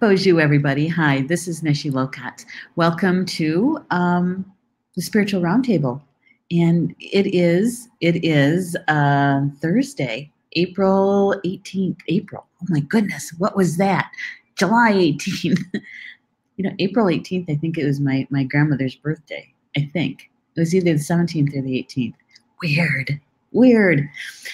Bonjour, everybody. Hi, this is Neshi Lokotz. Welcome to um, the Spiritual Roundtable, and it is it is uh, Thursday, April eighteenth. April. Oh my goodness, what was that? July eighteenth. you know, April eighteenth. I think it was my my grandmother's birthday. I think it was either the seventeenth or the eighteenth. Weird weird.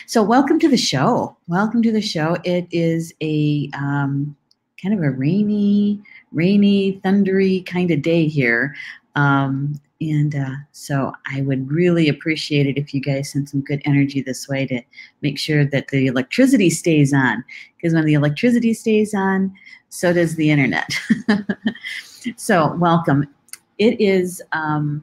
So, welcome to the show. Welcome to the show. It is a um, kind of a rainy, rainy, thundery kind of day here. Um, and uh, so, I would really appreciate it if you guys send some good energy this way to make sure that the electricity stays on. Because when the electricity stays on, so does the internet. so, welcome. It is. Um,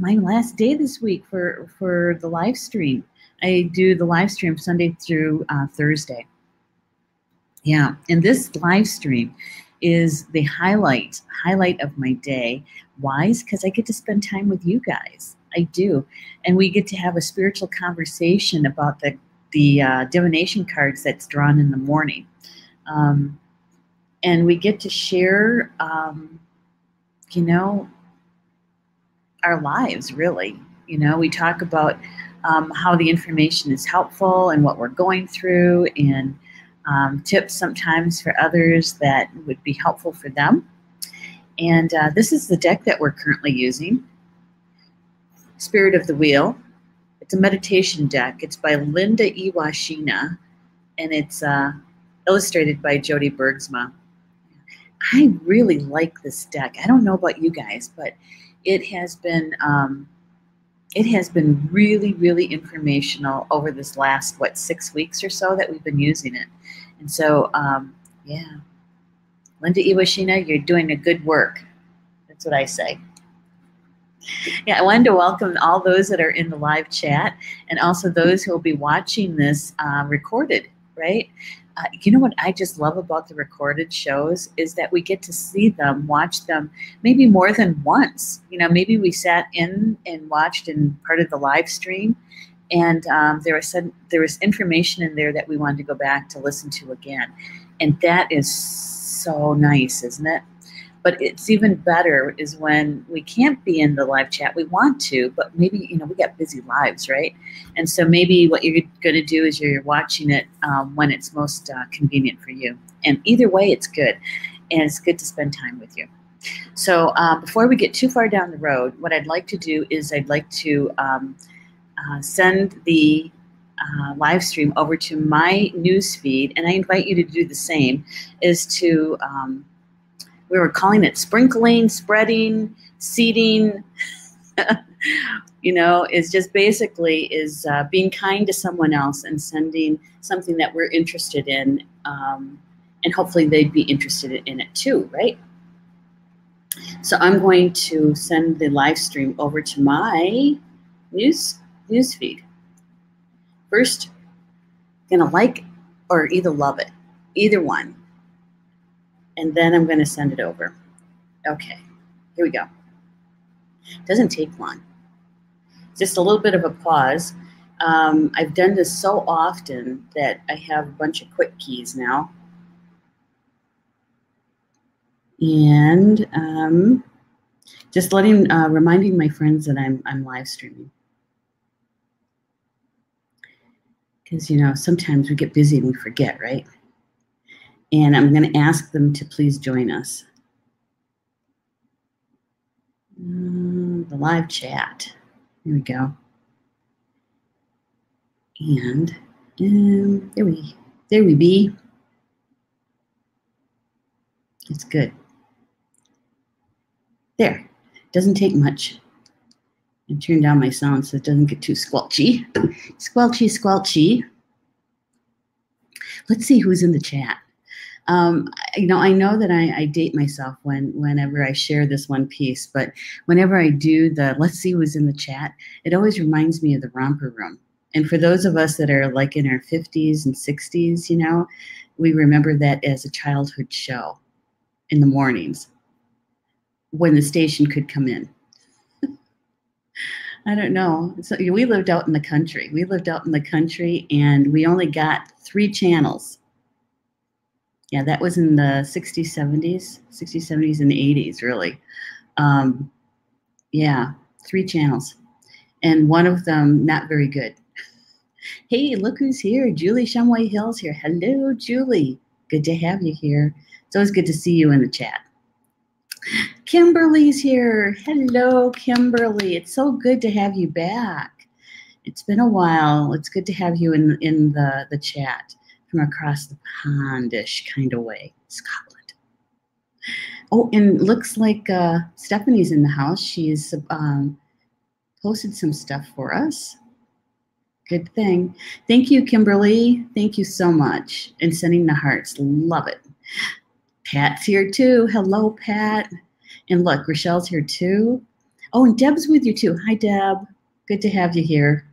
my last day this week for for the live stream. I do the live stream Sunday through uh, Thursday. Yeah, and this live stream is the highlight highlight of my day. Why? Because I get to spend time with you guys. I do, and we get to have a spiritual conversation about the the uh, divination cards that's drawn in the morning, um, and we get to share. Um, you know, our lives, really. You know, we talk about um, how the information is helpful and what we're going through, and um, tips sometimes for others that would be helpful for them. And uh, this is the deck that we're currently using Spirit of the Wheel. It's a meditation deck. It's by Linda Iwashina, and it's uh, illustrated by Jody Bergsma. I really like this deck. I don't know about you guys, but it has been um, it has been really really informational over this last what six weeks or so that we've been using it and so um, yeah. Linda iwashina you're doing a good work. That's what i say. Yeah i wanted to welcome all those that are in the live chat and also those who will be watching this uh, recorded right? Uh, you know what I just love about the recorded shows is that we get to see them, watch them maybe more than once. You know, maybe we sat in and watched in part of the live stream, and um, there was some, there was information in there that we wanted to go back to listen to again, and that is so nice, isn't it? But it's even better is when we can't be in the live chat. We want to, but maybe you know we got busy lives, right? And so maybe what you're going to do is you're watching it um, when it's most uh, convenient for you. And either way, it's good, and it's good to spend time with you. So uh, before we get too far down the road, what I'd like to do is I'd like to um, uh, send the uh, live stream over to my news feed, and I invite you to do the same. Is to um, we were calling it sprinkling, spreading, seeding. you know, is just basically is uh, being kind to someone else and sending something that we're interested in, um, and hopefully they'd be interested in it too, right? So I'm going to send the live stream over to my news news feed. First, gonna like or either love it, either one and then I'm to send it over. Okay, here we go. Doesn't take long. Just a little bit of a pause. Um, I've done this so often that I have a bunch of quick keys now. And um, just letting, uh, reminding my friends that I'm, I'm live streaming. Because, you know, sometimes we get busy and we forget, right? and I'm going to ask them to please join us. Mm, the live chat. Here we go. And um, there we there we be. It's good. There. Doesn't take much. And turn down my sound so it doesn't get too squelchy. Squelchy, squelchy. Let's see who's in the chat um, you know, I know that I, I, date myself when whenever I share this one piece, but whenever I do the let's see who's in the chat, it always reminds me of the romper room. And for those of us that are like in our 50s and 60s, you know, we remember that as a childhood show in the mornings when the station could come in. I don't know. So we lived out in the country. We lived out in the country and we only got three channels Yeah, that was in the 60s, 70s, 60s, 70s, and 80s, really. Um, yeah, three channels. And one of them not very good. Hey, look who's here. Julie Shumway Hills here. Hello, Julie. Good to have you here. It's always good to see you in the chat. Kimberly's here. Hello, Kimberly. It's so good to have you back. It's been a while. It's good to have you in in the the chat from across the pondish kind of way, Scotland. Oh, and looks like uh, Stephanie's in the house. She's um, posted some stuff for us. Good thing. Thank you, Kimberly. Thank you so much. And sending the hearts. Love it. Pat's here too. Hello, Pat. And look, Rochelle's here too. Oh, and Deb's with you too. Hi, Deb. Good to have you here.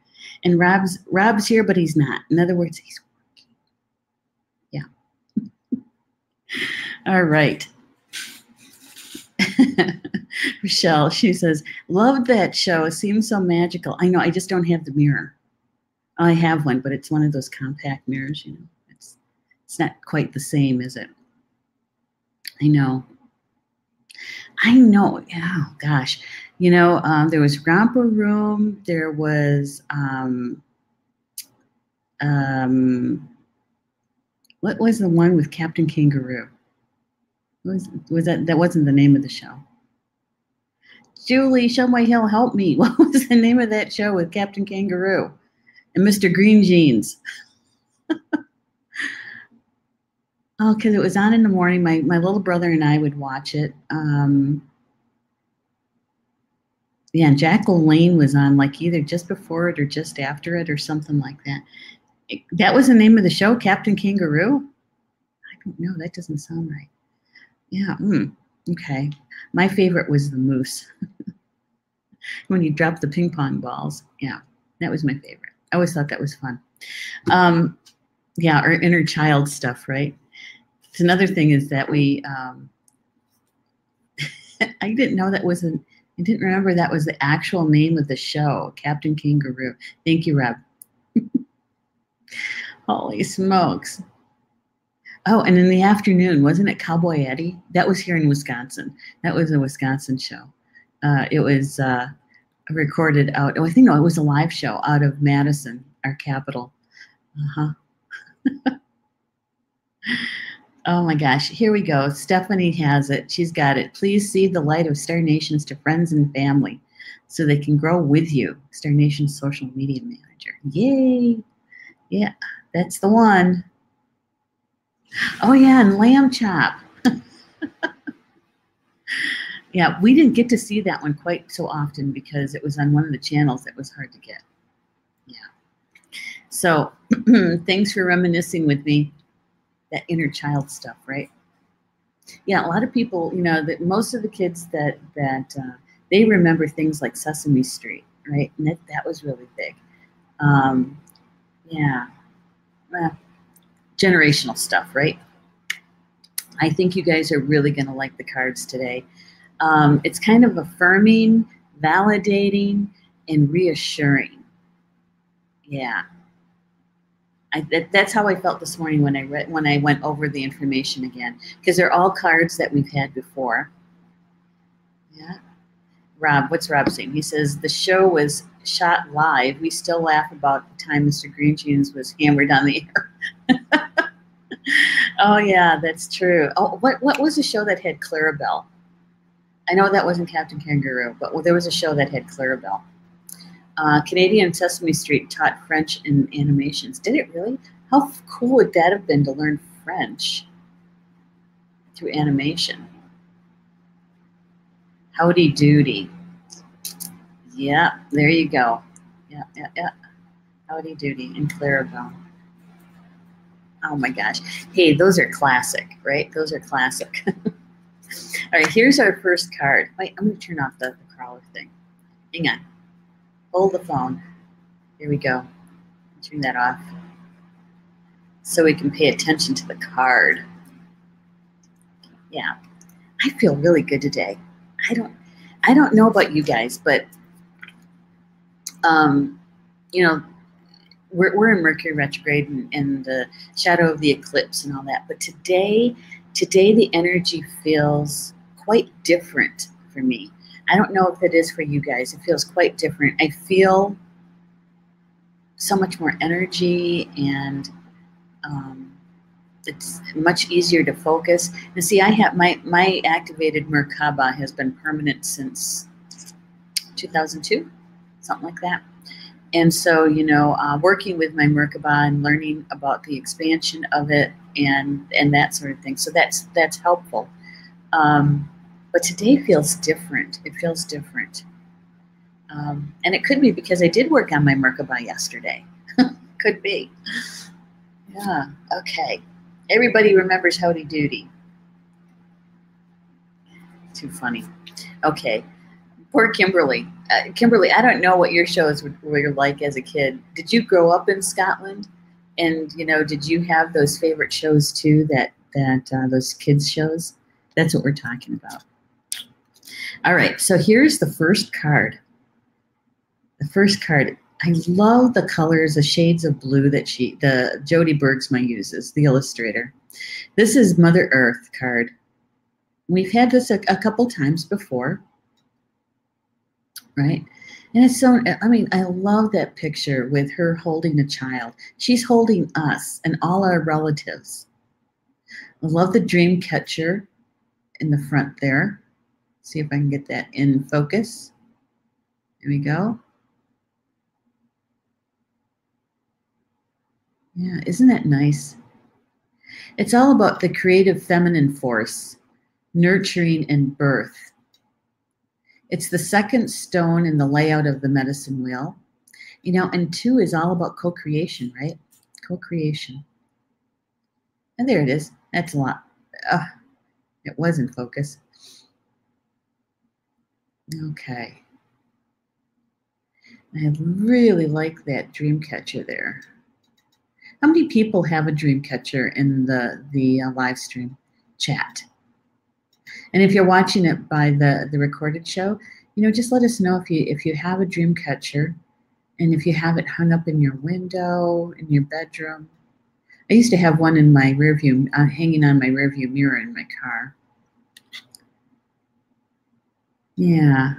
And Rob's Rob's here, but he's not. In other words, he's working. Yeah. All right. Rochelle, she says, love that show. It seems so magical. I know, I just don't have the mirror. I have one, but it's one of those compact mirrors, you know. It's it's not quite the same, is it? I know. I know. Oh gosh, you know, um, there was Romper Room. There was um, um, what was the one with Captain Kangaroo? was was that? That wasn't the name of the show. Julie Shumway Hill, help me. What was the name of that show with Captain Kangaroo and Mr. Green Jeans? Oh, because it was on in the morning. My my little brother and I would watch it. Um, yeah, Jack LaLanne was on like either just before it or just after it or something like that. It, that was the name of the show, Captain Kangaroo. I don't know. That doesn't sound right. Yeah. Mm, okay. My favorite was the moose. when you drop the ping pong balls. Yeah, that was my favorite. I always thought that was fun. Um, yeah, our inner child stuff, right? It's another thing is that we, um, I didn't know that was an, I didn't remember that was the actual name of the show, Captain Kangaroo. Thank you, Rob. Holy smokes. Oh, and in the afternoon, wasn't it Cowboy Eddie? That was here in Wisconsin. That was a Wisconsin show. Uh, it was uh, recorded out, oh, I think no, it was a live show out of Madison, our capital. Uh huh. Oh my gosh, here we go. Stephanie has it. She's got it. Please see the light of Star Nations to friends and family so they can grow with you. Star Nations social media manager. Yay. Yeah, that's the one. Oh, yeah, and lamb chop. yeah, we didn't get to see that one quite so often because it was on one of the channels that was hard to get. Yeah. So thanks for reminiscing with me that inner child stuff, right? Yeah, a lot of people, you know, that most of the kids that that uh, they remember things like Sesame Street, right? And that that was really big. Um, yeah, generational stuff, right? I think you guys are really going to like the cards today. Um, it's kind of affirming, validating, and reassuring. Yeah, I, that, that's how I felt this morning when I read when I went over the information again because they're all cards that we've had before. Yeah, Rob, what's Rob saying? He says the show was shot live. We still laugh about the time Mr. Green Jeans was hammered on the air. oh yeah, that's true. Oh, what what was the show that had Clarabelle? I know that wasn't Captain Kangaroo, but there was a show that had Clarabelle. Uh, Canadian Sesame Street taught French in animations. Did it really? How cool would that have been to learn French through animation? Howdy doody. Yeah, there you go. Yeah, yeah, yeah. Howdy doody and Clarabelle. Oh my gosh. Hey, those are classic, right? Those are classic. All right, here's our first card. Wait, I'm going to turn off the, the crawler thing. Hang on. Hold the phone. Here we go. Turn that off. So we can pay attention to the card. Yeah. I feel really good today. I don't I don't know about you guys, but um, you know, we're, we're in Mercury retrograde and, and the shadow of the eclipse and all that. But today, today the energy feels quite different for me. I don't know if it is for you guys. It feels quite different. I feel so much more energy and um, it's much easier to focus. And see, I have my my activated Merkaba has been permanent since 2002, something like that. And so, you know, uh, working with my Merkaba and learning about the expansion of it and and that sort of thing. So that's that's helpful. Um, but today feels different. It feels different. Um, and it could be because I did work on my Merkaba yesterday. could be. Yeah, okay. Everybody remembers Howdy Doody. Too funny. Okay. Poor Kimberly. Uh, Kimberly, I don't know what your shows were, were like as a kid. Did you grow up in Scotland? And, you know, did you have those favorite shows too, that, that uh, those kids shows? That's what we're talking about. All right, so here's the first card. The first card. I love the colors, the shades of blue that she, the Jody Bergsma uses, the illustrator. This is Mother Earth card. We've had this a, a couple times before, right? And it's so, I mean, I love that picture with her holding a child. She's holding us and all our relatives. I love the dream catcher in the front there. See if I can get that in focus. There we go. Yeah, isn't that nice? It's all about the creative feminine force, nurturing and birth. It's the second stone in the layout of the medicine wheel. You know, and two is all about co creation, right? Co creation. And there it is. That's a lot. It was in focus. Okay. I really like that dream catcher there. How many people have a dream catcher in the the uh, live stream chat? And if you're watching it by the the recorded show, you know, just let us know if you if you have a dream catcher, and if you have it hung up in your window in your bedroom. I used to have one in my rear view, uh, hanging on my rear view mirror in my car. Yeah,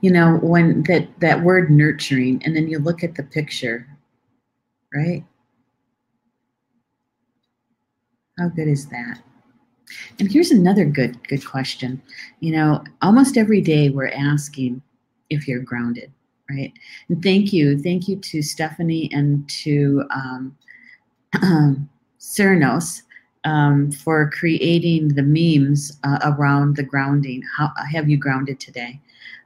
you know when that that word nurturing and then you look at the picture right? How good is that? And here's another good good question. You know almost every day we're asking if you're grounded right? And thank you thank you to stephanie and to um, um, Cernos um, for creating the memes uh, around the grounding. How have you grounded today?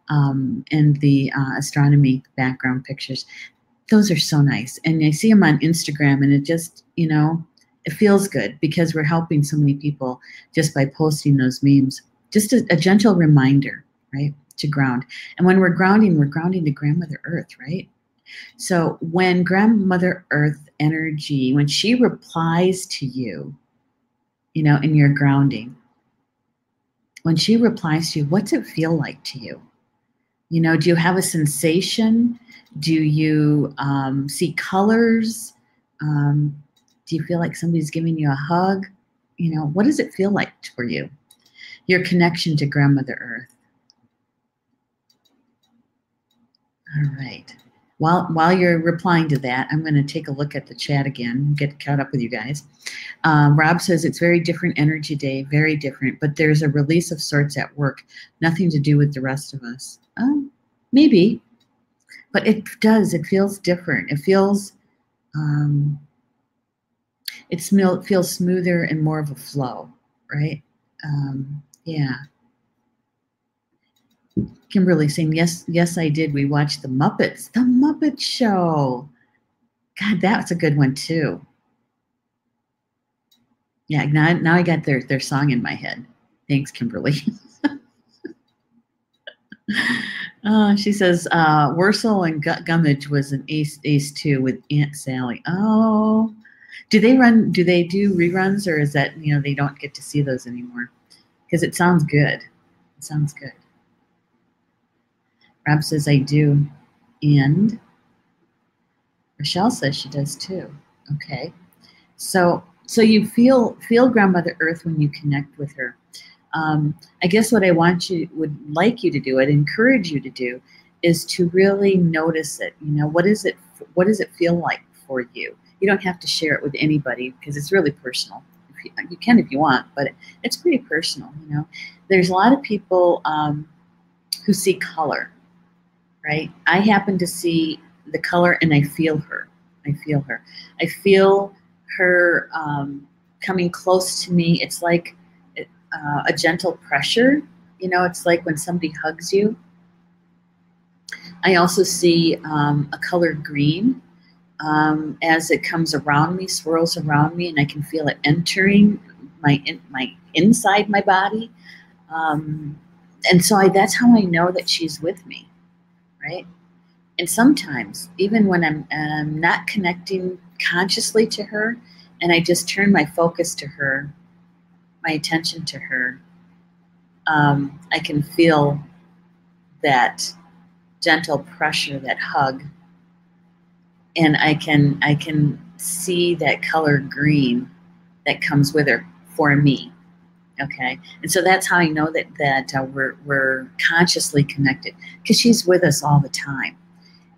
um, and the uh, astronomy background pictures. Those are so nice. And I see them on Instagram, and it just, you know, it feels good because we're helping so many people just by posting those memes. Just a, a gentle reminder, right, to ground. And when we're grounding, we're grounding to Grandmother Earth, right? So when Grandmother Earth energy, when she replies to you, you know, in your grounding, when she replies to you, what's it feel like to you? You know, do you have a sensation? Do you um, see colors? Um, do you feel like somebody's giving you a hug? You know, what does it feel like for you? Your connection to Grandmother Earth. All right. While, while you're replying to that, I'm going to take a look at the chat again, get caught up with you guys. Um, Rob says it's very different energy day, very different, but there's a release of sorts at work, nothing to do with the rest of us. Um, maybe, but it does. It feels different. It feels, um, it smell, feels smoother and more of a flow, right? Um, yeah. Kimberly saying, yes, yes, I did. We watched the Muppets, the Muppet Show. God, that's a good one too. Yeah, now, now I got their, their song in my head. Thanks, Kimberly. Uh, she says uh, Worzel and Gummidge was an ace ace two with Aunt Sally. Oh, do they run? Do they do reruns, or is that you know they don't get to see those anymore? Because it sounds good. It sounds good. Rob says I do, and Rochelle says she does too. Okay. So so you feel feel grandmother earth when you connect with her. Um, I guess what I want you would like you to do, I'd encourage you to do, is to really notice it. You know, what is it? What does it feel like for you? You don't have to share it with anybody because it's really personal. You, can if you want, but it's pretty personal. You know, there's a lot of people um, who see color, right? I happen to see the color and I feel her. I feel her. I feel her um, coming close to me. It's like uh, a gentle pressure. You know, it's like when somebody hugs you. I also see um, a color green um, as it comes around me, swirls around me, and I can feel it entering my in, my inside my body. Um, and so I, that's how I know that she's with me, right? And sometimes, even when I'm, I'm not connecting consciously to her, and I just turn my focus to her, my attention to her, um, I can feel that gentle pressure, that hug, and I can I can see that color green that comes with her for me. Okay, and so that's how I know that that uh, we're we're consciously connected because she's with us all the time.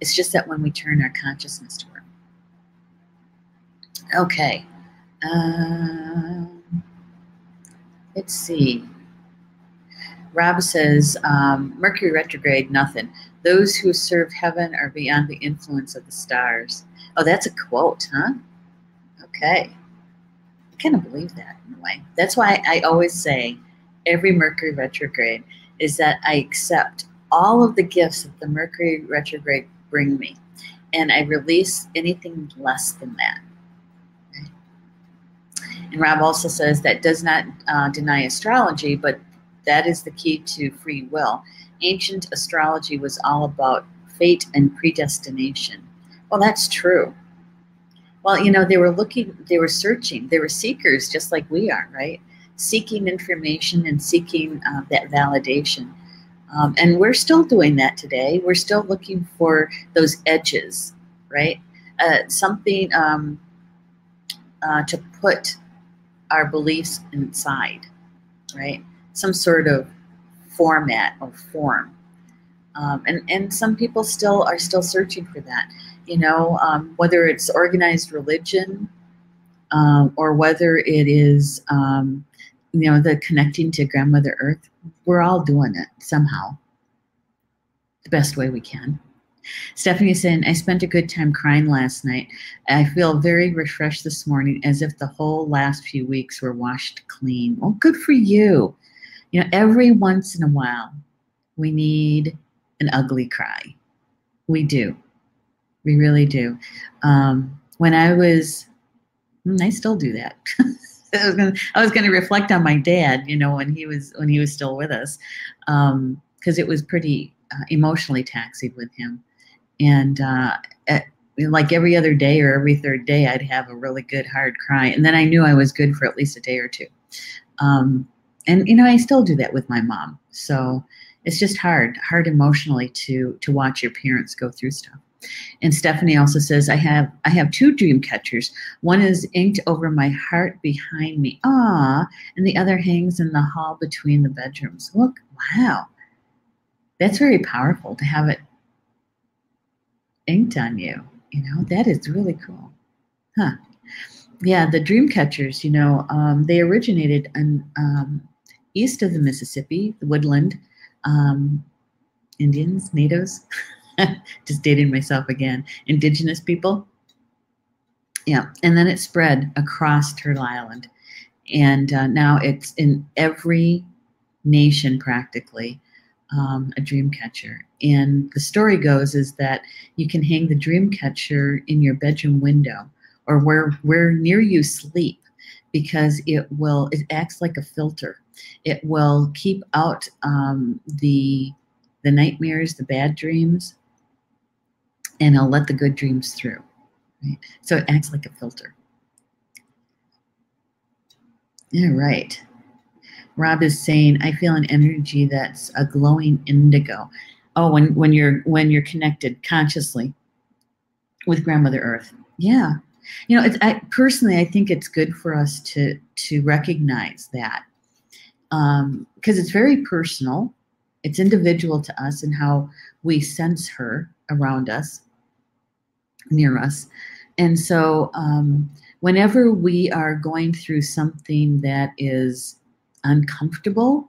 It's just that when we turn our consciousness to her. Okay. Um, let's see. Rob says, um, Mercury retrograde, nothing. Those who serve heaven are beyond the influence of the stars. Oh, that's a quote, huh? Okay. I kind of believe that in a way. That's why I always say every Mercury retrograde is that I accept all of the gifts that the Mercury retrograde bring me, and I release anything less than that. And Rob also says that does not uh, deny astrology, but that is the key to free will. Ancient astrology was all about fate and predestination. Well, that's true. Well, you know, they were looking, they were searching, they were seekers just like we are, right? Seeking information and seeking uh, that validation. Um, and we're still doing that today. We're still looking for those edges, right? Uh, something um, uh, to put our beliefs inside, right? some sort of format or form. Um, and, and some people still are still searching for that. You know, um, whether it's organized religion um, or whether it is, um, you know, the connecting to Grandmother Earth, we're all doing it somehow, the best way we can. Stephanie saying, I spent a good time crying last night. I feel very refreshed this morning as if the whole last few weeks were washed clean. Well, good for you. You know, every once in a while, we need an ugly cry. We do. We really do. Um, when I was, hmm, I still do that. I was gonna, reflect on my dad. You know, when he was when he was still with us, because um, it was pretty uh, emotionally taxing with him, and uh, at, like every other day or every third day, I'd have a really good hard cry, and then I knew I was good for at least a day or two. Um, and you know i still do that with my mom so it's just hard hard emotionally to to watch your parents go through stuff. And stephanie also says i have i have two dream catchers. One is inked over my heart behind me. Ah and the other hangs in the hall between the bedrooms. Look wow. That's very powerful to have it inked on you you know? That is really cool. Huh. Yeah the dream catchers you know um, they originated in um, east of the Mississippi, the woodland um, Indians, natives, just dating myself again, indigenous people. Yeah, and then it spread across Turtle Island. And uh, now it's in every nation practically, um, a dream catcher. And the story goes is that you can hang the dream catcher in your bedroom window or where, where near you sleep because it will, it acts like a filter it will keep out um, the the nightmares, the bad dreams, and it'll let the good dreams through. Right? So it acts like a filter. Yeah, right. Rob is saying, I feel an energy that's a glowing indigo. Oh, when, when you're when you're connected consciously. with grandmother earth yeah you know it's I, personally i think it's good for us to to recognize that because um, it's very personal. It's individual to us and how we sense her around us near us. And so um, whenever we are going through something that is uncomfortable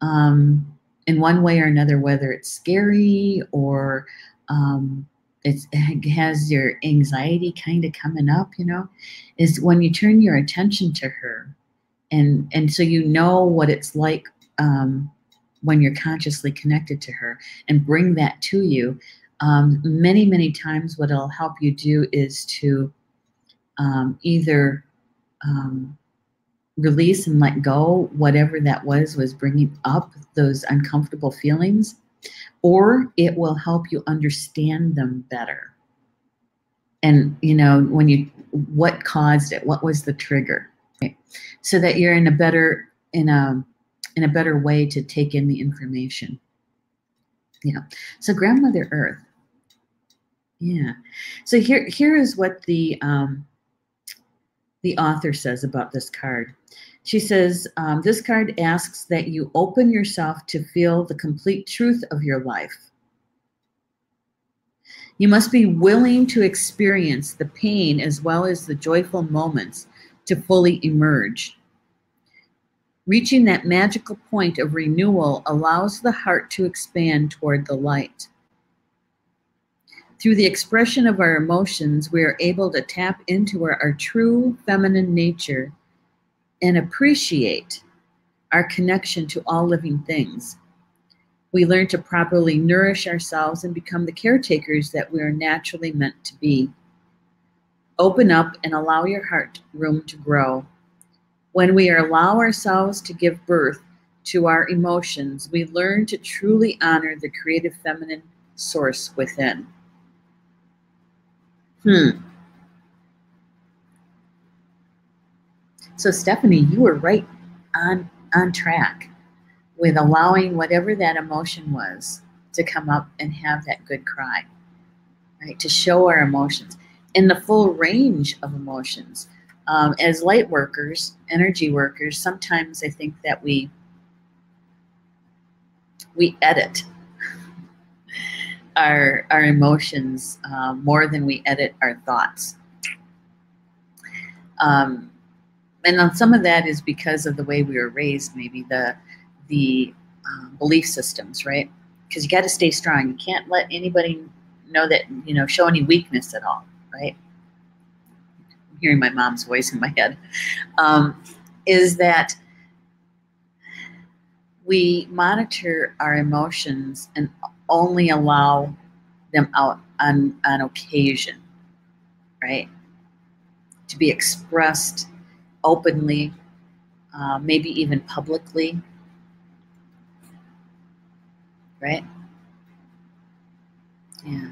um, in one way or another whether it's scary or um, it has your anxiety kind of coming up, you know, is when you turn your attention to her, and and so you know what it's like um, when you're consciously connected to her, and bring that to you. Um, many many times, what it'll help you do is to um, either um, release and let go whatever that was was bringing up those uncomfortable feelings or it will help you understand them better. And, you know, when you, what caused it? What was the trigger? Right? So that you're in a better, in a, in a better way to take in the information. Yeah. So grandmother earth. Yeah. So here, here is what the, um, the author says about this card. She says, um, This card asks that you open yourself to feel the complete truth of your life. You must be willing to experience the pain as well as the joyful moments to fully emerge. Reaching that magical point of renewal allows the heart to expand toward the light. Through the expression of our emotions, we are able to tap into our, our true feminine nature and appreciate our connection to all living things. We learn to properly nourish ourselves and become the caretakers that we are naturally meant to be. Open up and allow your heart room to grow. When we allow ourselves to give birth to our emotions, we learn to truly honor the creative feminine source within. Hmm. So Stephanie, you were right on on track with allowing whatever that emotion was to come up and have that good cry, right? To show our emotions in the full range of emotions. Um, as light workers, energy workers, sometimes I think that we we edit our our emotions uh, more than we edit our thoughts. Um, and on some of that is because of the way we were raised, maybe the the um, belief systems, right? Because you got to stay strong. You can't let anybody know that you know show any weakness at all, right? I'm hearing my mom's voice in my head. Um, is that we monitor our emotions and only allow them out on on occasion, right? To be expressed openly, uh, maybe even publicly, right? Yeah.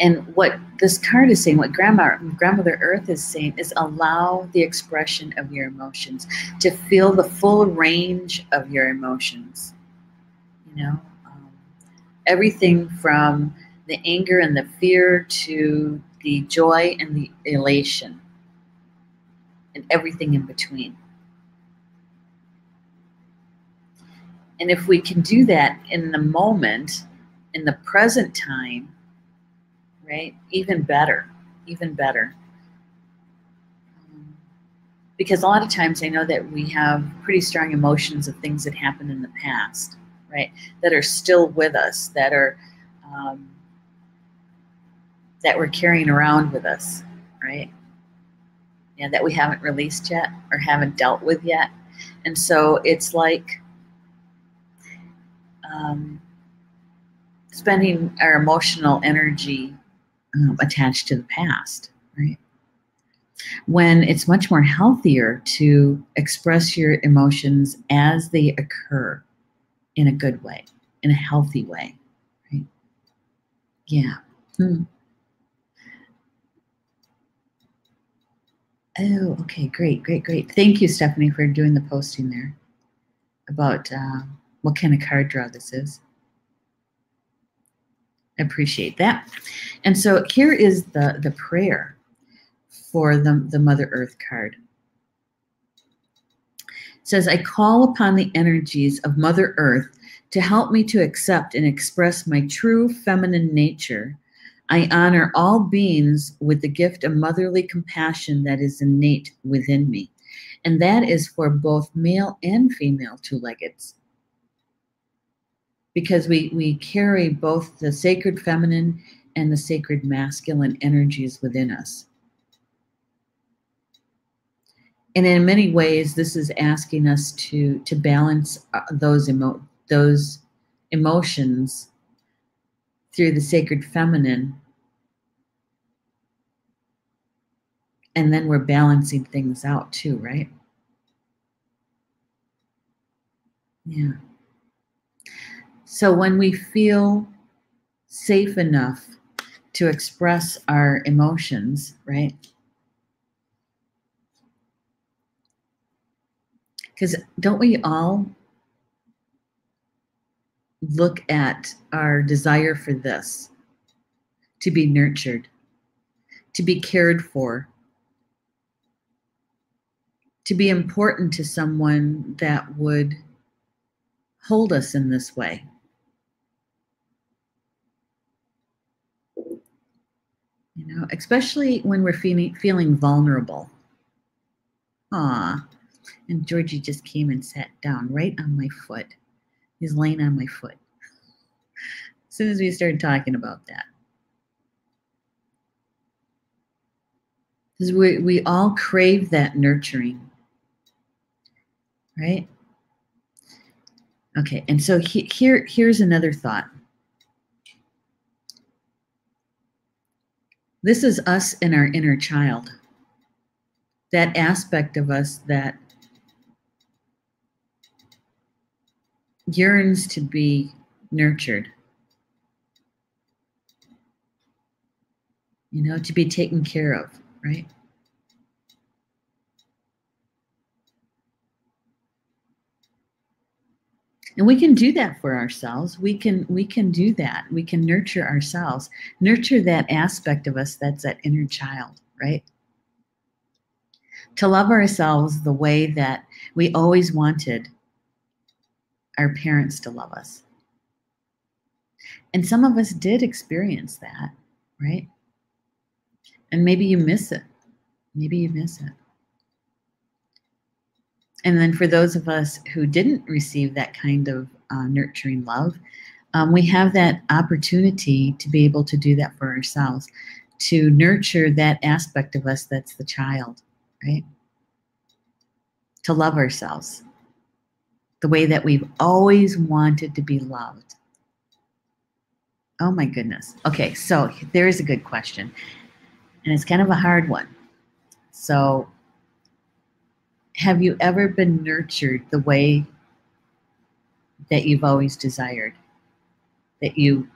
And what this card is saying, what Grandma, Grandmother Earth is saying, is allow the expression of your emotions, to feel the full range of your emotions. You know, um, everything from the anger and the fear to the joy and the elation and everything in between. And if we can do that in the moment, in the present time, right, even better, even better. because a lot of times I know that we have pretty strong emotions of things that happened in the past, right, that are still with us, that are um, that we're carrying around with us, right? And that we haven't released yet or haven't dealt with yet. And so it's like um, spending our emotional energy um, attached to the past, right? When it's much more healthier to express your emotions as they occur in a good way, in a healthy way, right? Yeah. Hmm. Oh, okay, great, great, great. Thank you, Stephanie, for doing the posting there about uh, what kind of card draw this is. I appreciate that. And so here is the, the prayer for the, the Mother Earth card. It says, I call upon the energies of Mother Earth to help me to accept and express my true feminine nature. I honor all beings with the gift of motherly compassion that is innate within me. And that is for both male and female two leggeds because we, we carry both the sacred feminine and the sacred masculine energies within us. And in many ways, this is asking us to, to balance uh, those, emo- those emotions through the sacred feminine. And then we're balancing things out too, right? Yeah. So when we feel safe enough to express our emotions, right? Because don't we all look at our desire for this to be nurtured, to be cared for, to be important to someone that would hold us in this way? You know, especially when we're feeling feeling vulnerable. Ah, and Georgie just came and sat down right on my foot. He's laying on my foot. As soon as we started talking about that. Because we, we all crave that nurturing, right? Okay, and so he, here, here's another thought. This is us and our inner child. That aspect of us that yearns to be nurtured. You know, to be taken care of, right? and we can do that for ourselves. We can we can do that. We can nurture ourselves. Nurture that aspect of us that's that inner child right? To love ourselves the way that we always wanted our parents to love us. And some of us did experience that right? And maybe you miss it. Maybe you miss it. And then for those of us who didn't receive that kind of uh, nurturing love, um, we have that opportunity to be able to do that for ourselves, to nurture that aspect of us that's the child, right? To love ourselves the way that we've always wanted to be loved. Oh my goodness. Okay, so there is a good question, and it's kind of a hard one. So have you ever been nurtured the way that you've always desired, that you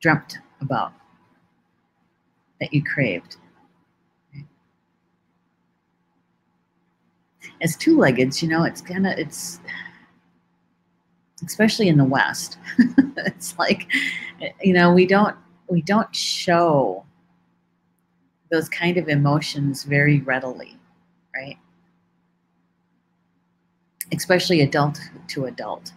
dreamt about, that you craved? As two-leggeds, you know, it's kind of it's especially in the West. it's like, you know, we don't we don't show those kind of emotions very readily right? Especially adult to adult.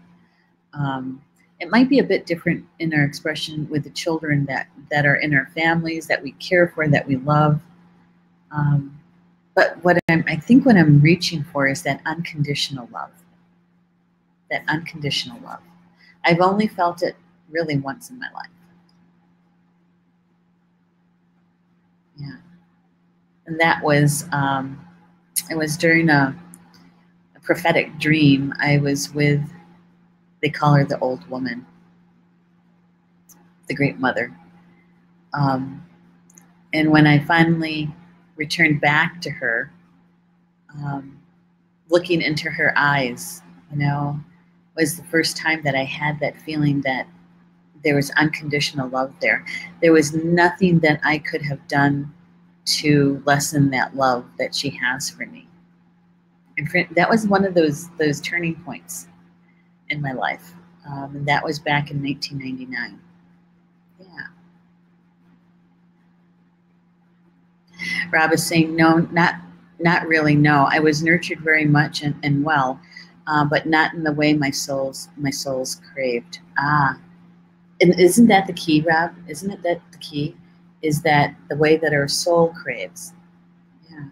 Um, it might be a bit different in our expression with the children that, that are in our families, that we care for, that we love. Um, but what I'm, I think what I'm reaching for is that unconditional love. That unconditional love. I've only felt it really once in my life. Yeah. And that was um, it was during a, a prophetic dream. I was with, they call her the old woman, the great mother. Um, and when I finally returned back to her, um, looking into her eyes, you know, was the first time that I had that feeling that there was unconditional love there. There was nothing that I could have done to lessen that love that she has for me. And for, that was one of those those turning points in my life. Um, and that was back in 1999. Yeah. Rob is saying, no, not not really. No, I was nurtured very much and, and well, uh, but not in the way my soul's my soul's craved. Ah, and isn't that the key, Rob? Isn't it that the key is that the way that our soul craves? Yeah.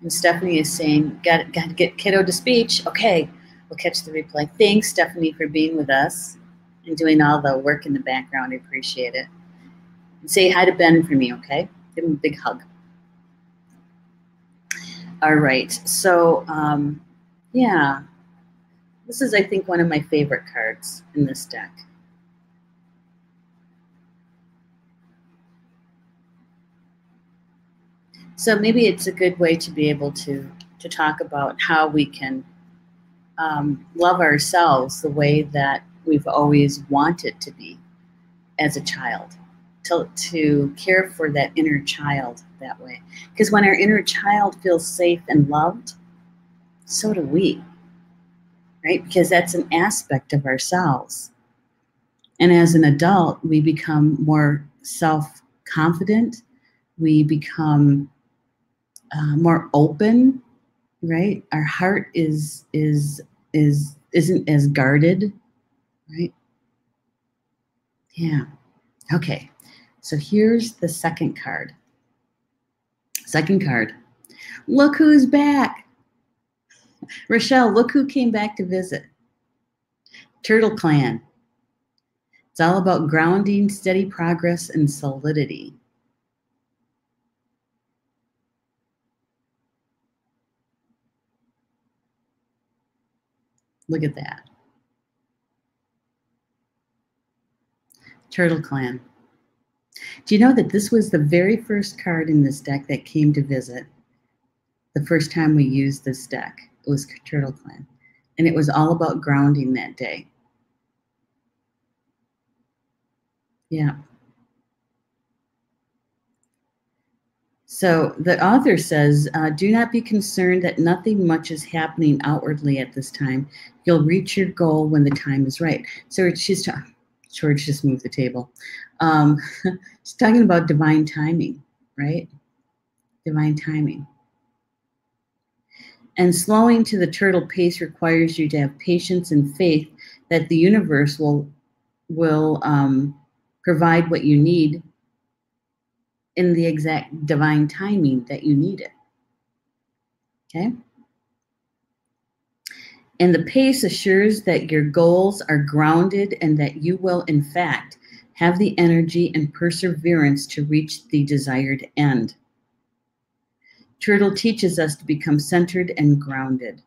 And Stephanie is saying, got, got to get kiddo to speech. Okay, we'll catch the replay. Thanks, Stephanie, for being with us and doing all the work in the background. I appreciate it. Say hi to Ben for me, okay? Give him a big hug. All right, so um, yeah, this is, I think, one of my favorite cards in this deck. So maybe it's a good way to be able to, to talk about how we can um, love ourselves the way that we've always wanted to be as a child, to, to care for that inner child that way. Because when our inner child feels safe and loved, so do we right? Because that's an aspect of ourselves. And as an adult, we become more self confident, we become uh, more open, right? Our heart is is is isn't as guarded, right? Yeah. Okay. So here's the second card. Second card. Look who's back. Rochelle, look who came back to visit. Turtle Clan. It's all about grounding, steady progress, and solidity. Look at that. Turtle Clan. Do you know that this was the very first card in this deck that came to visit the first time we used this deck? It was Turtle Clan. And it was all about grounding that day. Yeah. So the author says, uh, do not be concerned that nothing much is happening outwardly at this time. You'll reach your goal when the time is right. So she's talking, George just moved the table. Um, she's talking about divine timing, right? Divine timing. And slowing to the turtle pace requires you to have patience and faith that the universe will will um, provide what you need in the exact divine timing that you need it. Okay? And the pace assures that your goals are grounded and that you will, in fact, have the energy and perseverance to reach the desired end. Turtle teaches us to become centered and grounded.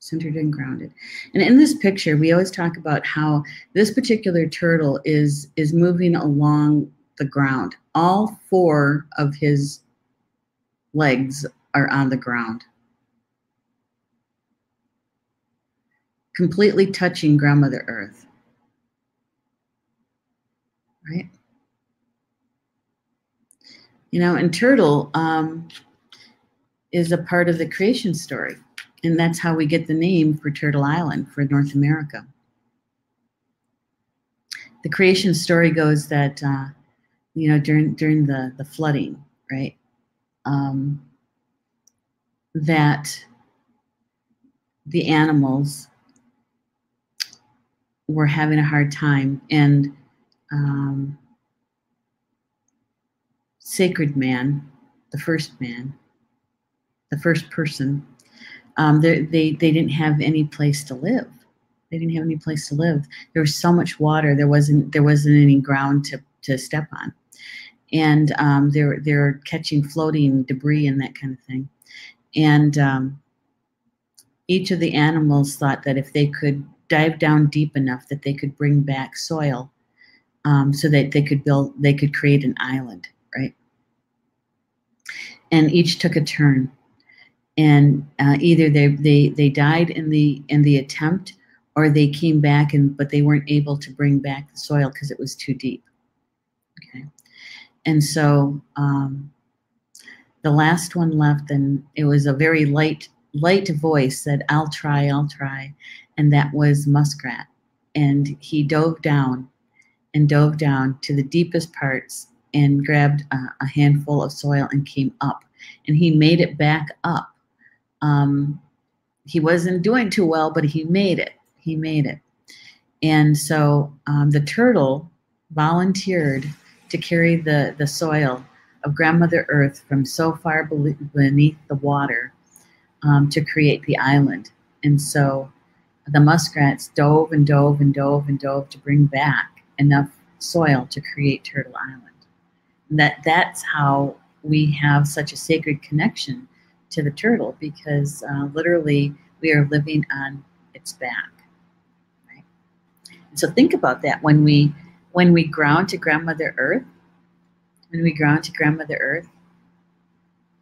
Centered and grounded. And in this picture, we always talk about how this particular turtle is, is moving along the ground. All four of his legs are on the ground. Completely touching Grandmother Earth. Right? You know, and Turtle, um, is a part of the creation story. And that's how we get the name for Turtle Island for North America. The creation story goes that, uh, you know, during, during the, the flooding, right? Um, that the animals were having a hard time and um, sacred man, the first man, the first person, um, they, they, didn't have any place to live. They didn't have any place to live. There was so much water. There wasn't there wasn't any ground to, to step on, and um, they're they're catching floating debris and that kind of thing. And um, each of the animals thought that if they could dive down deep enough, that they could bring back soil, um, so that they could build they could create an island, right? And each took a turn and uh, either they, they they died in the in the attempt or they came back and but they weren't able to bring back the soil because it was too deep okay and so um, the last one left and it was a very light light voice said, I'll try, I'll try. And that was Muskrat. And he dove down and dove down to the deepest parts and grabbed a, a handful of soil and came up. And he made it back up. Um, he wasn't doing too well, but he made it. He made it. And so um, the turtle volunteered to carry the, the soil of grandmother earth from so far beneath the water um, to create the island. And so the muskrats dove and dove and dove and dove to bring back enough soil to create Turtle Island. And that that's how we have such a sacred connection to the turtle because uh, literally we are living on its back. Right? So think about that when we when we ground to grandmother earth, when we ground to grandmother earth,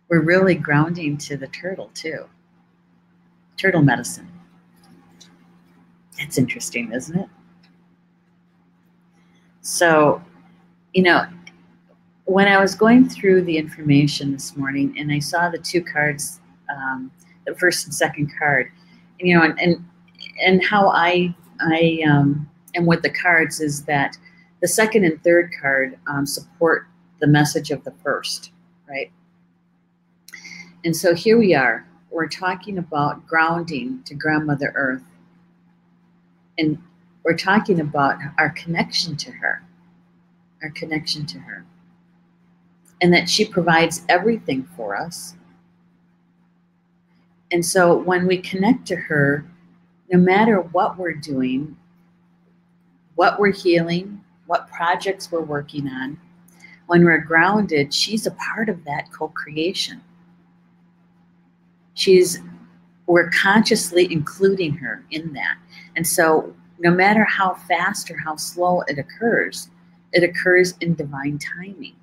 we're really grounding to the turtle too. Turtle medicine. It's interesting, isn't it? So, you know, when I was going through the information this morning and I saw the two cards, um, the first and second card, and, you know, and, and, and how I, I um, am with the cards is that the second and third card um, support the message of the first, right? And so here we are. We're talking about grounding to Grandmother Earth. And we're talking about our connection to her, our connection to her. And that she provides everything for us. And so when we connect to her, no matter what we're doing, what we're healing, what projects we're working on, when we're grounded, she's a part of that co creation. She's, we're consciously including her in that. And so no matter how fast or how slow it occurs, it occurs in divine timing.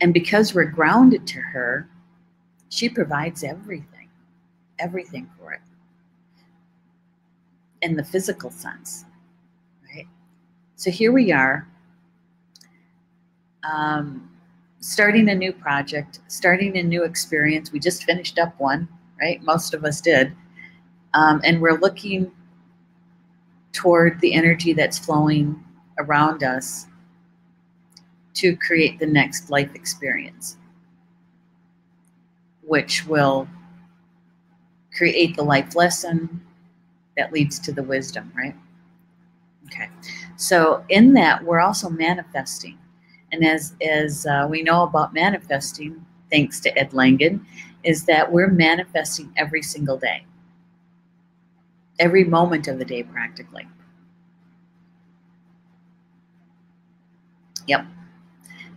And because we're grounded to her, she provides everything, everything for it in the physical sense, right? So here we are, um, starting a new project, starting a new experience. We just finished up one, right? Most of us did. Um, and we're looking toward the energy that's flowing around us to create the next life experience, which will create the life lesson that leads to the wisdom, right? Okay. So in that, we're also manifesting. And as, as uh, we know about manifesting, thanks to Ed Langen, is that we're manifesting every single day every moment of the day practically. Yep.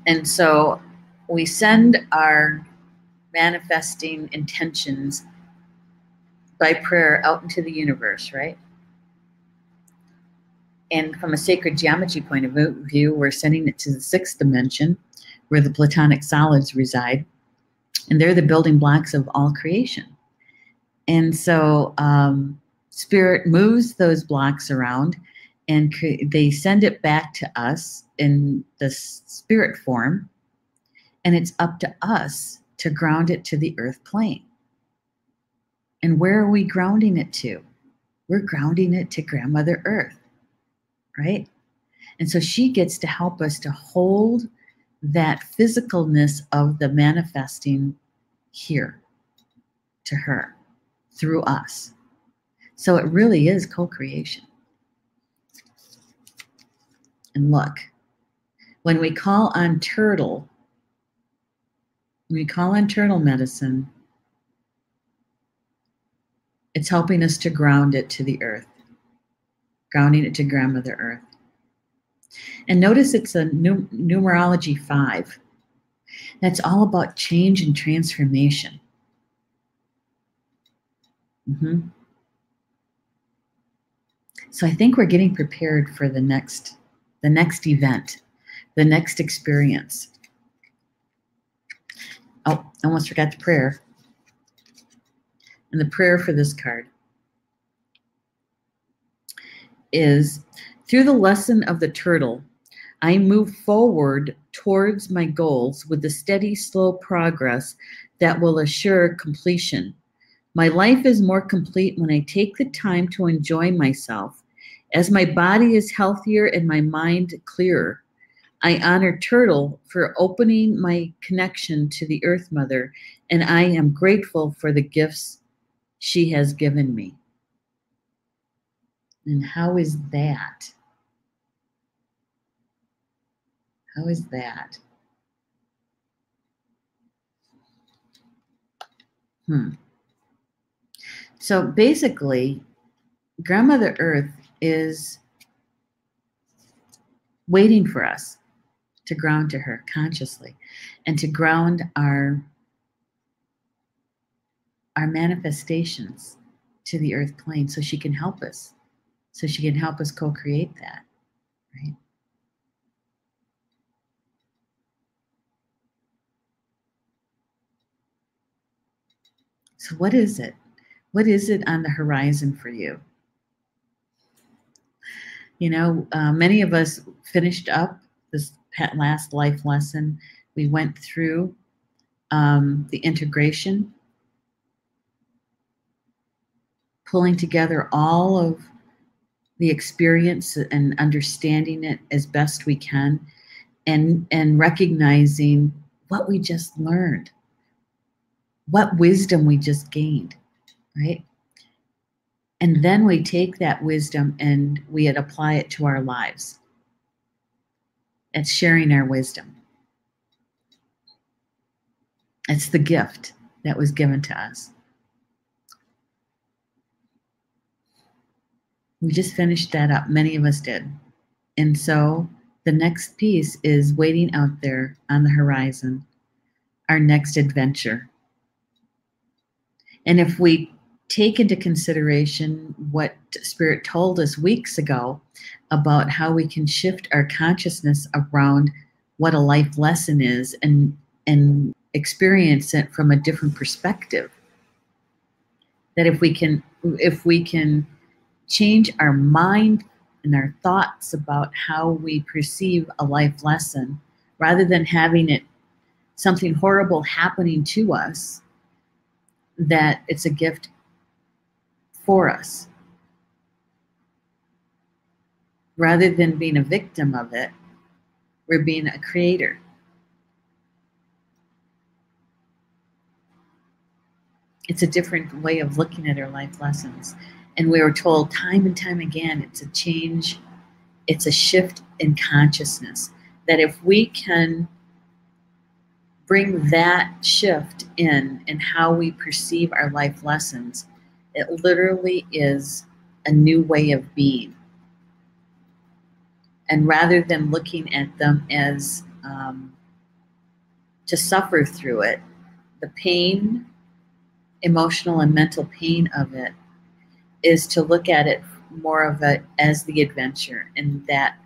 And so we send our manifesting intentions by prayer out into the universe, right? And from a sacred geometry point of view, we're sending it to the sixth dimension where the platonic solids reside. And they're the building blocks of all creation. And so um, Spirit moves those blocks around and they send it back to us in the spirit form. And it's up to us to ground it to the earth plane. And where are we grounding it to? We're grounding it to Grandmother Earth, right? And so she gets to help us to hold that physicalness of the manifesting here to her through us. So it really is co creation. And look, when we call on turtle, we call on turtle medicine, it's helping us to ground it to the earth, grounding it to grandmother earth. And notice it's a num- numerology five. That's all about change and transformation. Mm-hmm. So I think we're getting prepared for the next the next event, the next experience. Oh, I almost forgot the prayer. And the prayer for this card is through the lesson of the turtle, I move forward towards my goals with the steady, slow progress that will assure completion My life is more complete when I take the time to enjoy myself. As my body is healthier and my mind clearer, I honor Turtle for opening my connection to the Earth Mother, and I am grateful for the gifts she has given me. And how is that? How is that? Hmm. So basically, Grandmother Earth is waiting for us to ground to her consciously and to ground our our manifestations to the earth plane so she can help us so she can help us co-create that right? So what is it? What is it on the horizon for you you know uh, many of us finished up this last life lesson. We went through um, the integration. Pulling together all of the experience and understanding it as best we can and and recognizing what we just learned what wisdom we just gained right and then we take that wisdom and we apply it to our lives it's sharing our wisdom it's the gift that was given to us We just finished that up. Many of us did. And so the next piece is waiting out there on the horizon, our next adventure. And if we take into consideration what Spirit told us weeks ago about how we can shift our consciousness around what a life lesson is and, and experience it from a different perspective, that if we can, if we can change our mind and our thoughts about how we perceive a life lesson rather than having it something horrible happening to us that it's a gift for us rather than being a victim of it we're being a creator it's a different way of looking at our life lessons and we were told time and time again it's a change, it's a shift in consciousness. That if we can bring that shift in and how we perceive our life lessons, it literally is a new way of being. And rather than looking at them as um, to suffer through it, the pain, emotional and mental pain of it, is to look at it more of a as the adventure and that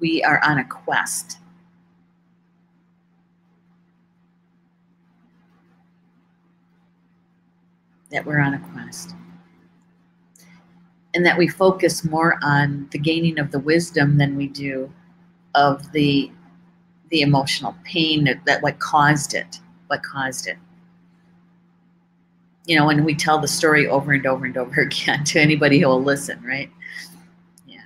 we are on a quest that we're on a quest and that we focus more on the gaining of the wisdom than we do of the the emotional pain that, that what caused it what caused it you know, when we tell the story over and over and over again to anybody who will listen, right? Yeah.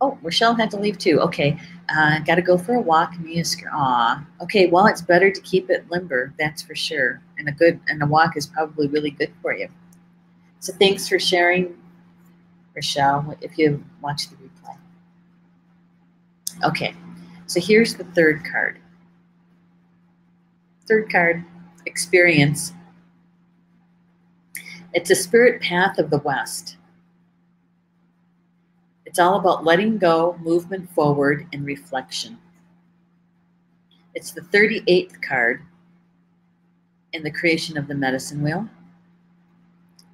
Oh, Rochelle had to leave too. Okay, uh, got to go for a walk. Mia, aw. Okay, well, it's better to keep it limber, that's for sure. And a good and a walk is probably really good for you. So thanks for sharing, Rochelle. If you watch the replay. Okay, so here's the third card. Third card experience. It's a spirit path of the West. It's all about letting go, movement forward, and reflection. It's the 38th card in the creation of the medicine wheel,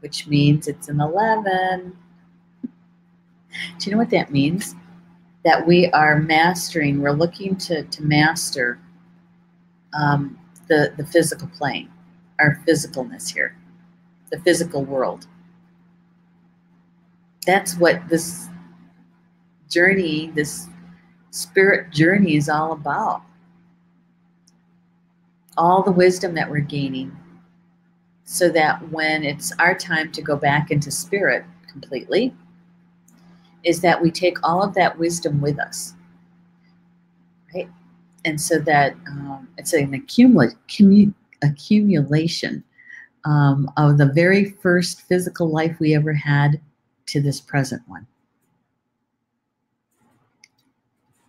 which means it's an 11. Do you know what that means? That we are mastering, we're looking to, to master um, the, the physical plane, our physicalness here, the physical world. That's what this journey, this spirit journey is all about. All the wisdom that we're gaining so that when it's our time to go back into spirit completely, is that we take all of that wisdom with us, right? And so that um, it's an accumula- commu- accumulation um, of the very first physical life we ever had to this present one.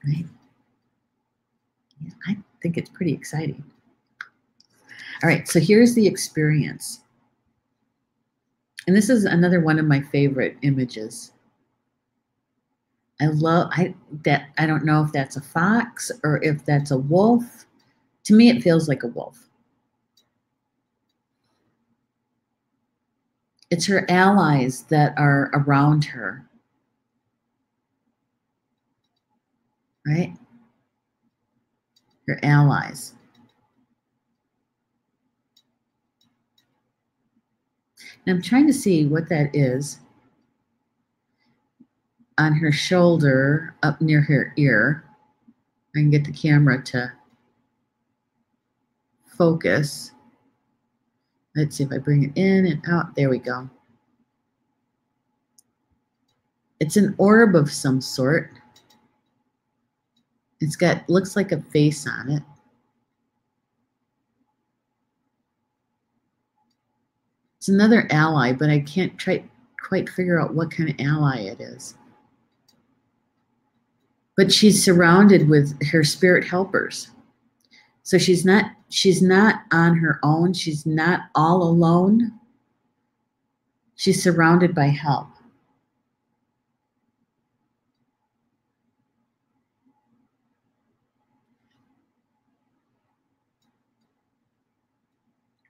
Right? Yeah, I think it's pretty exciting. All right, so here's the experience. And this is another one of my favorite images. I love I that I don't know if that's a fox or if that's a wolf. To me it feels like a wolf. It's her allies that are around her. Right? Her allies. And I'm trying to see what that is on her shoulder up near her ear. I can get the camera to focus. Let's see if I bring it in and out. There we go. It's an orb of some sort. It's got, looks like a face on it. It's another ally, but I can't try, quite figure out what kind of ally it is. But she's surrounded with her spirit helpers. So she's not she's not on her own. She's not all alone. She's surrounded by help.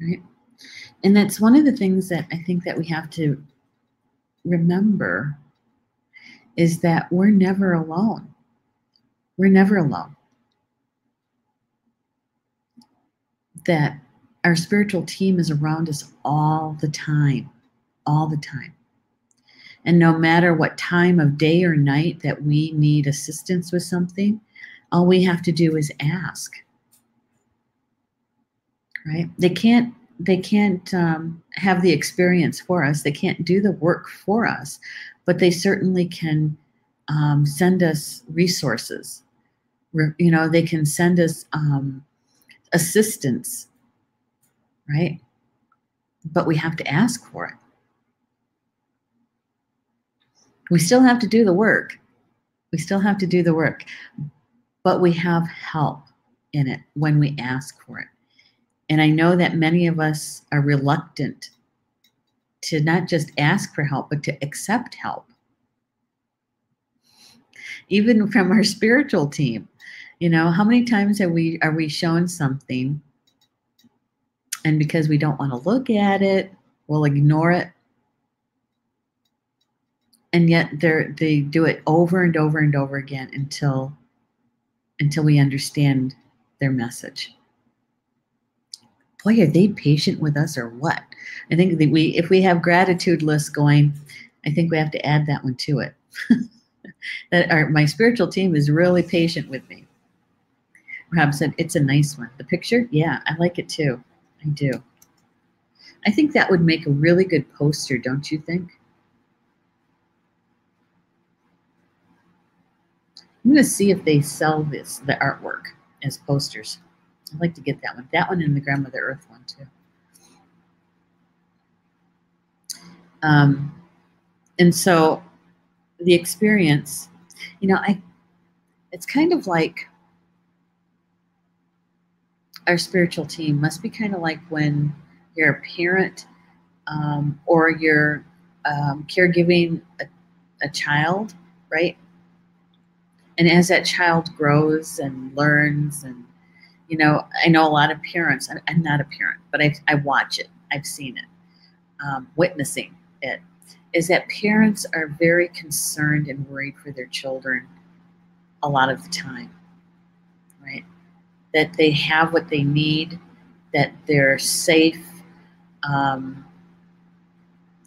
Right? And that's one of the things that I think that we have to remember is that we're never alone. We're never alone. That our spiritual team is around us all the time, all the time. And no matter what time of day or night that we need assistance with something, all we have to do is ask. Right? They can't they can't um, have the experience for us. They can't do the work for us, but they certainly can um, send us resources. you know, they can send us um, assistance, right? But we have to ask for it. We still have to do the work. We still have to do the work, but we have help in it when we ask for it. And I know that many of us are reluctant to not just ask for help, but to accept help. Even from our spiritual team. You know, how many times have we are we shown something and because we don't want to look at it, we'll ignore it. And yet they they do it over and over and over again until until we understand their message boy, are they patient with us or what? I think that we, if we have gratitude lists going, I think we have to add that one to it. that our, my spiritual team is really patient with me. Rob said, it's a nice one. The picture? Yeah, I like it too. I do. I think that would make a really good poster, don't you think? I'm going to see if they sell this, the artwork, as posters. I'd like to get that one. That one and the Grandmother Earth one too. Um, and so the experience, you know, I it's kind of like our spiritual team must be kind of like when you're a parent um, or you're um, caregiving a, a child, right? And as that child grows and learns and you know, I know a lot of parents, I'm not a parent, but I, I watch it, I've seen it, um, witnessing it, is that parents are very concerned and worried for their children a lot of the time, right? That they have what they need, that they're safe. Um,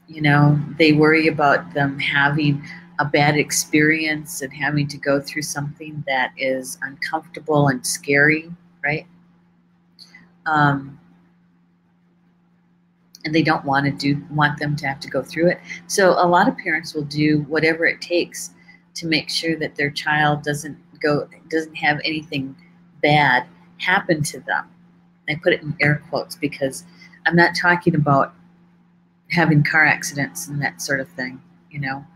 you know, they worry about them having a bad experience and having to go through something that is uncomfortable and scary right? Um, and they don't want to do want them to have to go through it. So a lot of parents will do whatever it takes to make sure that their child doesn't go doesn't have anything bad happen to them. I put it in air quotes because I'm not talking about having car accidents and that sort of thing, you know.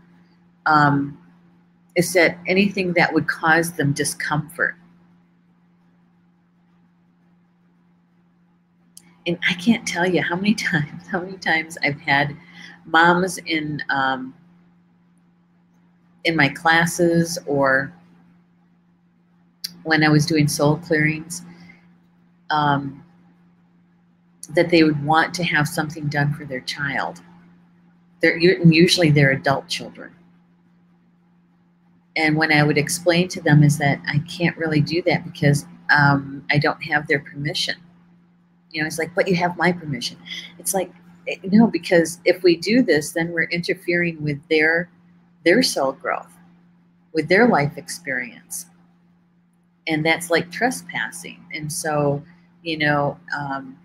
Um, is that anything that would cause them discomfort and I can't tell you how many times, how many times I've had moms in um, in my classes or when I was doing soul clearings, um, that they would want to have something done for their child. They're usually they're adult children. And when I would explain to them is that I can't really do that because um, I don't have their permission you know, it's like, but you have my permission. It's like, eh, no, because if we do this, then we're interfering with their their soul growth, with their life experience, and that's like trespassing. And so, you know, um,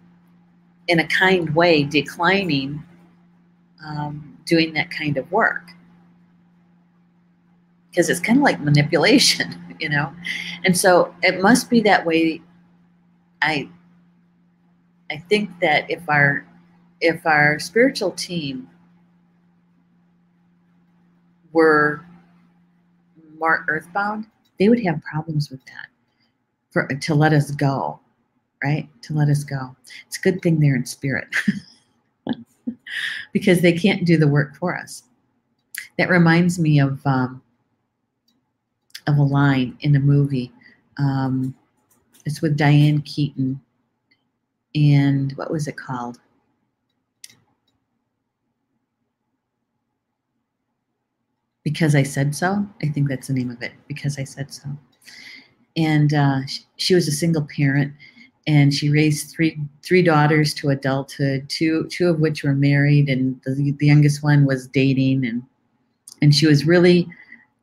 in a kind way, declining um, doing that kind of work because it's kind of like manipulation, you know. And so it must be that way. I I think that if our if our spiritual team were more earthbound, they would have problems with that for to let us go, right? To let us go. It's a good thing they're in spirit because they can't do the work for us. That reminds me of um, of a line in a movie. Um, it's with Diane Keaton and what was it called? Because I Said So. I think that's the name of it. Because I Said So. And uh, she was a single parent, and she raised three three daughters to adulthood. Two two of which were married, and the, the youngest one was dating, and and she was really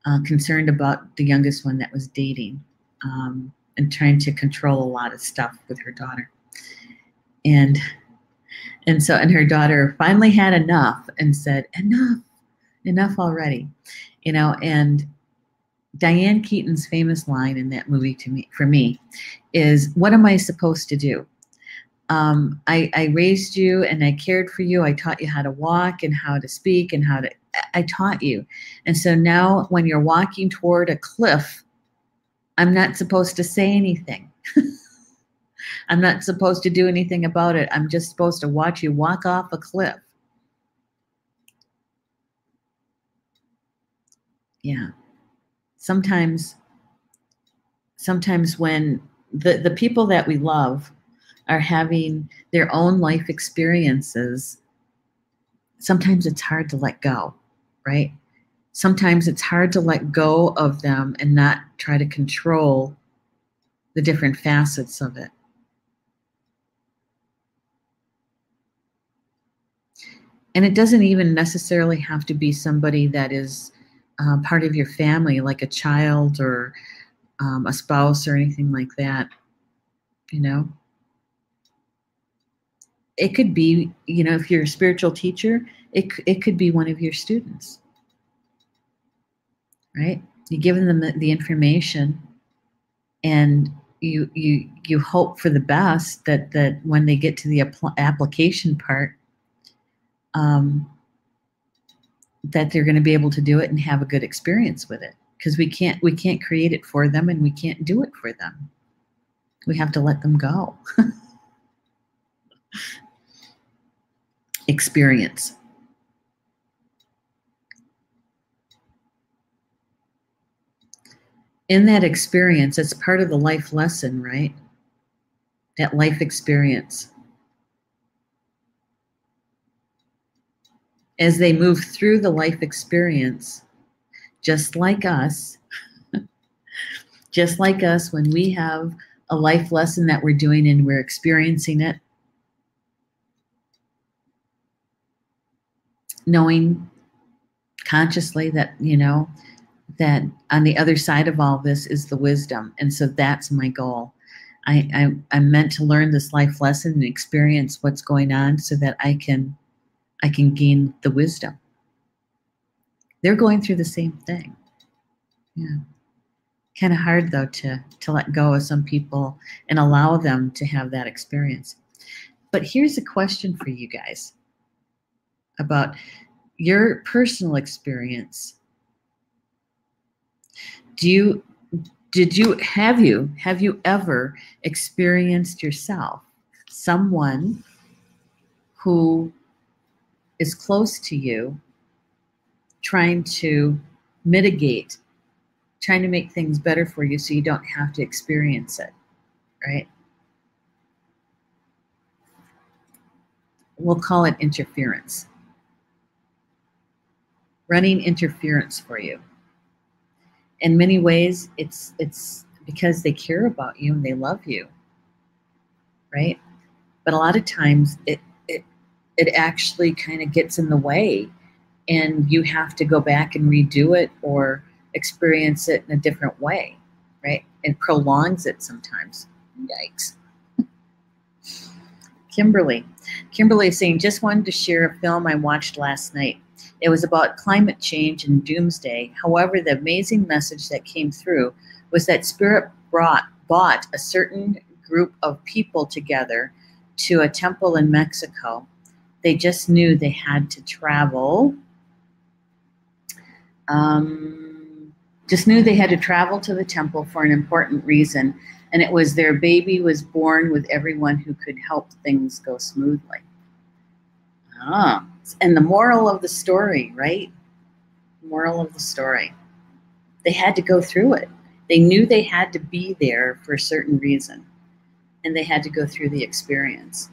uh, concerned about the youngest one that was dating, um, and trying to control a lot of stuff with her daughter and and so and her daughter finally had enough and said enough enough already you know and diane keaton's famous line in that movie to me for me is what am i supposed to do? Um, I, I raised you and i cared for you. I taught you how to walk and how to speak and how to i taught you. And so now when you're walking toward a cliff i'm not supposed to say anything I'm not supposed to do anything about it. I'm just supposed to watch you walk off a cliff. Yeah. Sometimes sometimes when the the people that we love are having their own life experiences, sometimes it's hard to let go, right? Sometimes it's hard to let go of them and not try to control the different facets of it. And it doesn't even necessarily have to be somebody that is uh, part of your family, like a child or um, a spouse or anything like that. You know, it could be, you know, if you're a spiritual teacher, it it could be one of your students, right? You're giving them the, the information, and you you you hope for the best that that when they get to the application part um, that they're going to be able to do it and have a good experience with it. Because we can't we can't create it for them and we can't do it for them. We have to let them go. Experience. In that experience it's part of the life lesson right? That life experience as they move through the life experience, just like us, just like us, when we have a life lesson that we're doing and we're experiencing it, knowing consciously that, you know, that on the other side of all this is the wisdom. And so that's my goal. I, I I'm meant to learn this life lesson and experience what's going on so that I can I can gain the wisdom. They're going through the same thing. Yeah. Kind of hard though to to let go of some people and allow them to have that experience. But here's a question for you guys about your personal experience. Do you did you have you have you ever experienced yourself someone who is close to you trying to mitigate trying to make things better for you so you don't have to experience it right? We'll call it interference. Running interference for you. In many ways it's it's because they care about you and they love you right? But a lot of times it it actually kind of gets in the way and you have to go back and redo it or experience it in a different way right? And prolongs it sometimes. Yikes. Kimberly. Kimberly is saying just wanted to share a film i watched last night. It was about climate change and doomsday. However, the amazing message that came through was that Spirit brought bought a certain group of people together to a temple in Mexico. They just knew they had to travel. Um, just knew they had to travel to the temple for an important reason, and it was their baby was born with everyone who could help things go smoothly. Ah, and the moral of the story, right? Moral of the story. They had to go through it. They knew they had to be there for a certain reason, and they had to go through the experience.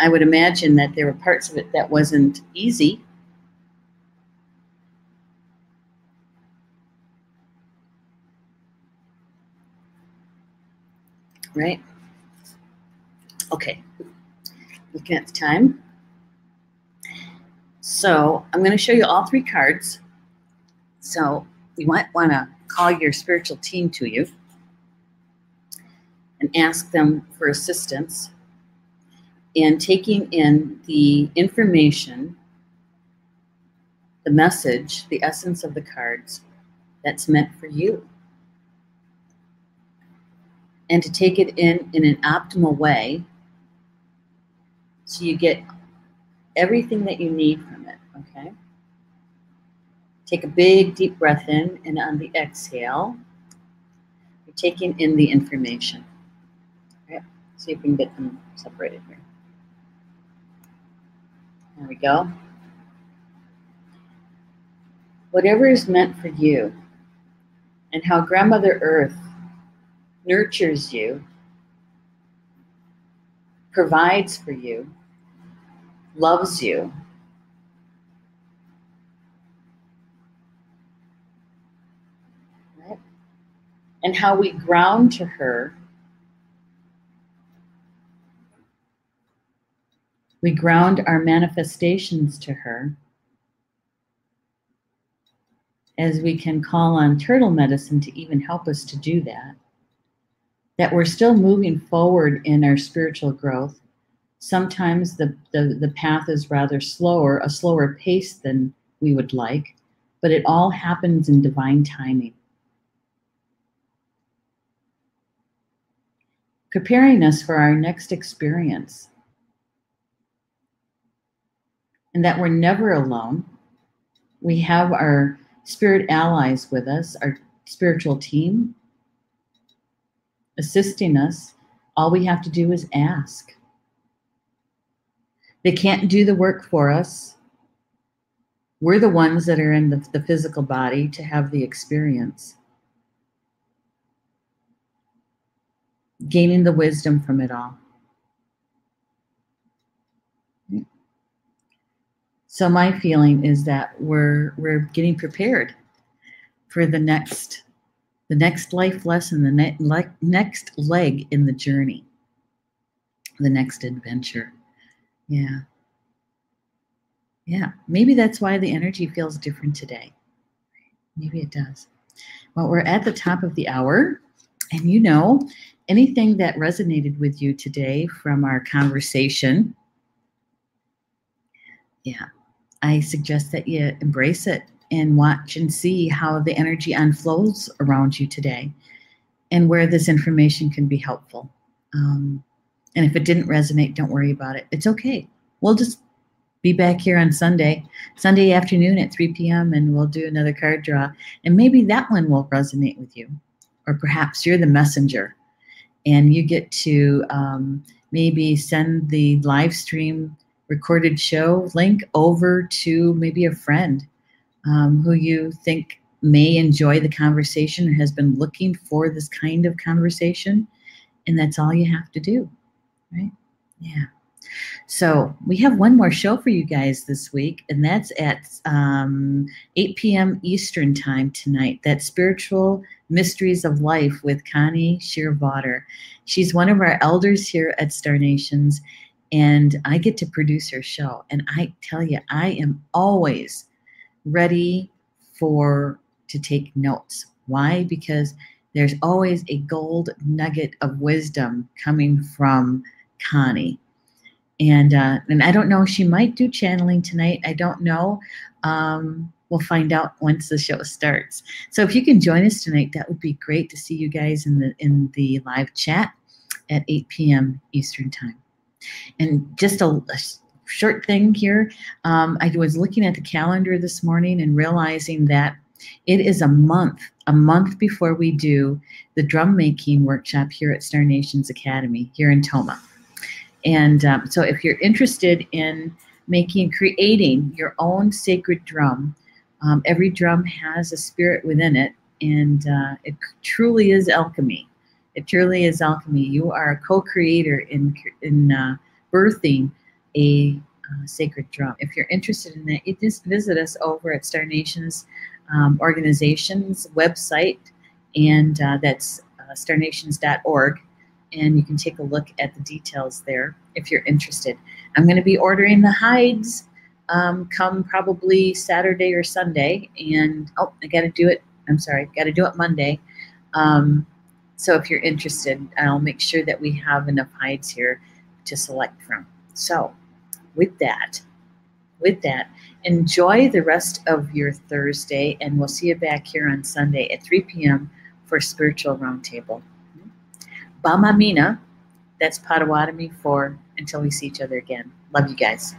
I would imagine that there were parts of it that wasn't easy. Right? Okay. Looking at the time. So I'm going to show you all three cards. So you might want to call your spiritual team to you and ask them for assistance in taking in the information, the message, the essence of the cards that's meant for you. And to take it in in an optimal way so you get everything that you need from it, okay? Take a big deep breath in, and on the exhale, you're taking in the information. Okay? See if we can get them separated here. There we go. Whatever is meant for you, and how Grandmother Earth nurtures you, provides for you, loves you. And how we ground to her. We ground our manifestations to her as we can call on turtle medicine to even help us to do that. That we're still moving forward in our spiritual growth Sometimes the, the, the path is rather slower, a slower pace than we would like, but it all happens in divine timing. Preparing us for our next experience. And that we're never alone. We have our spirit allies with us, our spiritual team, assisting us. All we have to do is ask. They can't do the work for us. We're the ones that are in the, the physical body to have the experience. Gaining the wisdom from it all. So my feeling is that we're we're getting prepared for the next the next life lesson, the ne- le- next leg in the journey, the next adventure. Yeah. Yeah. Maybe that's why the energy feels different today. Maybe it does. Well, we're at the top of the hour. And you know anything that resonated with you today from our conversation, yeah, I suggest that you embrace it and watch and see how the energy unfolds around you today and where this information can be helpful. Um, and if it didn't resonate, don't worry about it. It's okay. We'll just be back here on Sunday, Sunday afternoon at 3 p.m., and we'll do another card draw. And maybe that one will resonate with you. Or perhaps you're the messenger and you get to um, maybe send the live stream recorded show link over to maybe a friend um, who you think may enjoy the conversation has been looking for this kind of conversation. And that's all you have to do, right? Yeah. So we have one more show for you guys this week, and that's at um, 8 p.m. Eastern time tonight. That Spiritual Mysteries of Life with Connie Shearwater. She's one of our elders here at Star Nations, and I get to produce her show. And I tell you, I am always ready for to take notes. Why? Because there's always a gold nugget of wisdom coming from Connie. And uh, and I don't know, she might do channeling tonight. I don't know. Um, we'll find out once the show starts. So if you can join us tonight, that would be great to see you guys in the in the live chat at 8 p.m. Eastern time. And just a, a short thing here. Um, I was looking at the calendar this morning and realizing that it is a month, a month before we do the drum making workshop here at Star Nations Academy here in Tomah. And um, so if you're interested in making, creating your own sacred drum, um, every drum has a spirit within it, and uh, it truly is alchemy. It truly is alchemy. You are a co-creator in in uh, birthing a uh, sacred drum. If you're interested in that, you just visit us over at Star Nations um, organization's website, and uh, that's uh, starnations.org. And you can take a look at the details there if you're interested. I'm going to be ordering the hides um, come probably Saturday or Sunday. And oh, I got to do it. I'm sorry, got to do it Monday. Um, so if you're interested, I'll make sure that we have enough hides here to select from. So with that, with that, enjoy the rest of your Thursday, and we'll see you back here on Sunday at 3 p.m. for Spiritual Roundtable. Bama Mina, that's Potawatomi for until we see each other again. Love you guys.